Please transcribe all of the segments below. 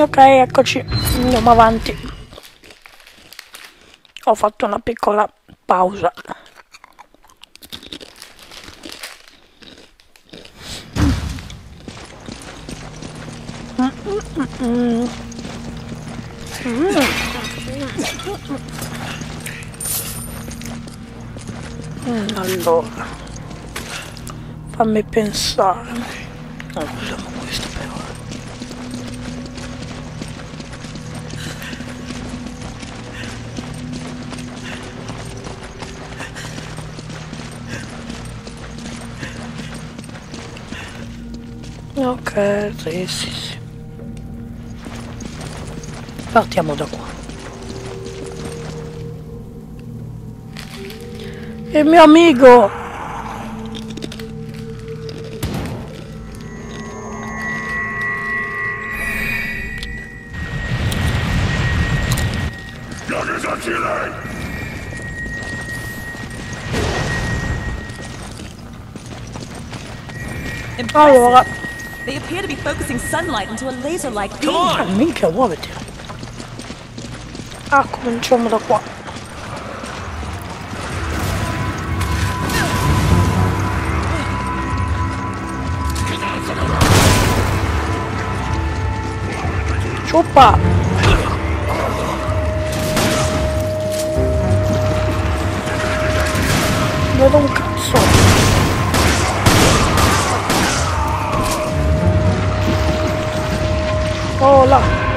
Ok, eccoci, andiamo avanti. Ho fatto una piccola pausa. Allora, fammi pensare. No, Ok, sì, sì, sì. Partiamo da qua. Il mio amico! Allora, They appear to be focusing sunlight into a laser-like beam. Ah, come on! Oh, Minka, what the hell? Aku mencuma dakwah. Chupa! Não, não, Oh là!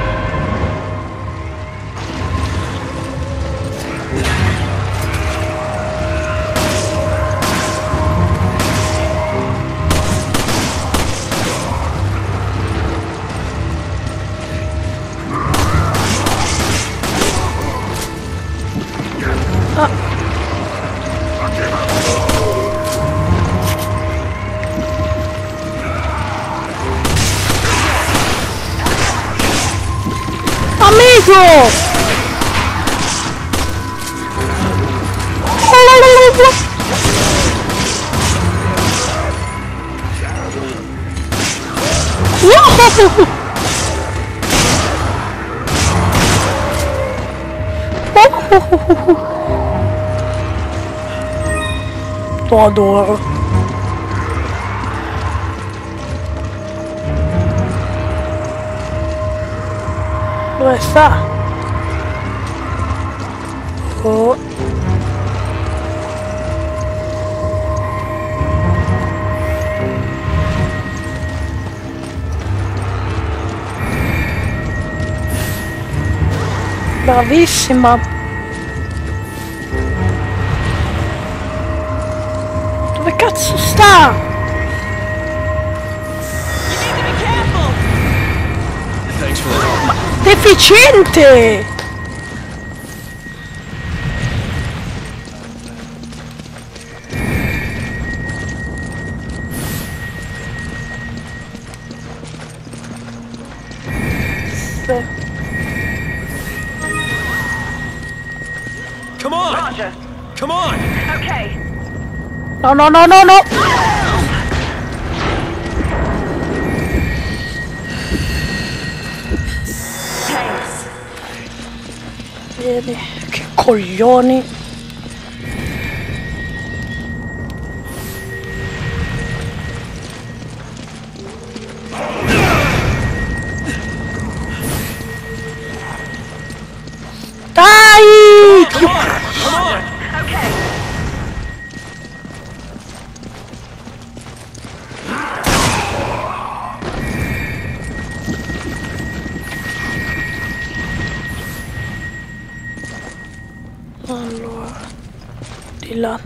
哟哇哇哇哇哇哇哇哇哇 Dove sta? Oh. Bravissima. Dove cazzo sta? Thanks for. Deficiente! Sì. Come on! Roger. Come on! Okay. No, no, no, no, no! Vedi, che coglioni. Di là.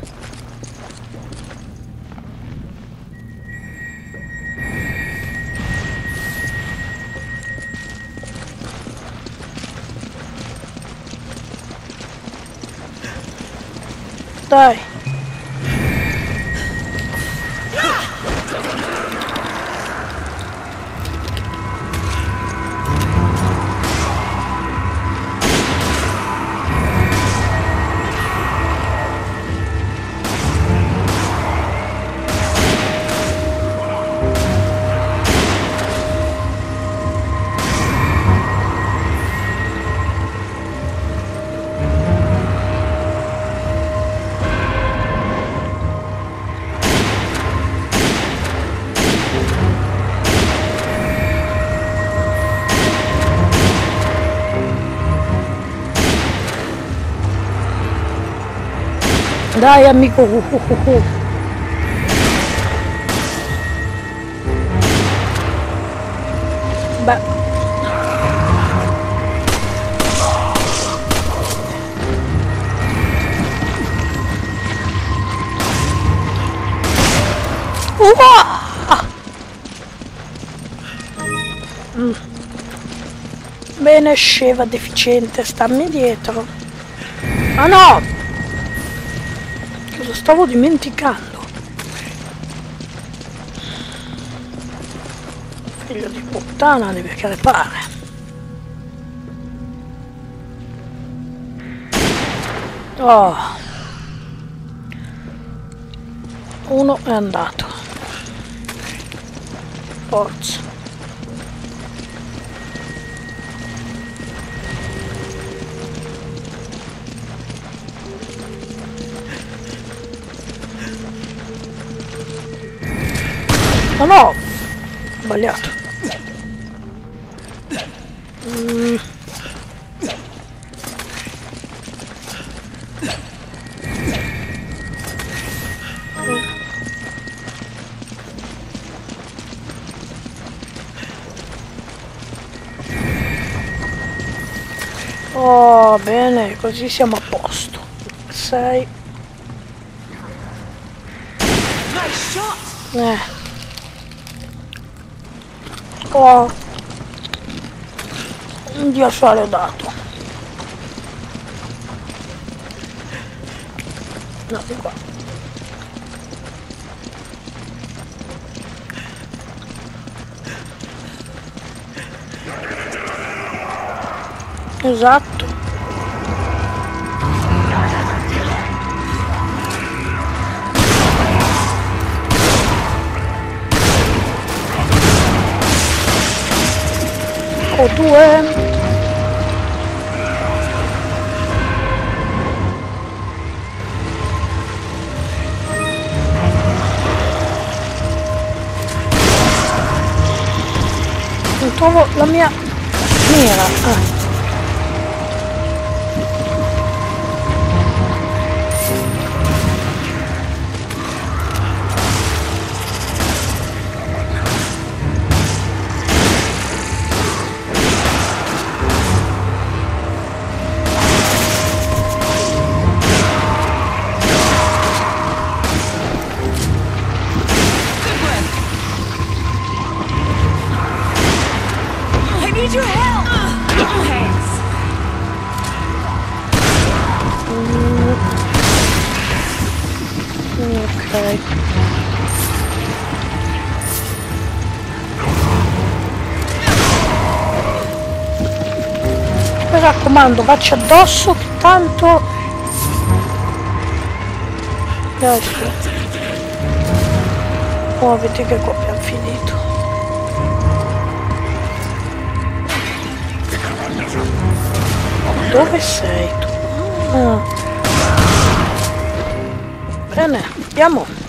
Dai. Amico. Uh, uh. Beh. Mm. Bene, sceva deficiente, stammi dietro. Ah no! Stavo dimenticando? Figlio di puttana deve crepare. Oh. Uno è andato. Forza. No, no! Sbagliato. Mm. Oh, bene, così siamo a posto. 6. Nice shot! Eh. Oh. Un ghiacciaio dato. No, di qua. Esatto. O due. Trovo la mia mira. Ah. Ok. Mi raccomando, vacci addosso che tanto... Adesso. Muoviti che qua abbiamo finito. Dove sei tu? Ah. Bene, andiamo.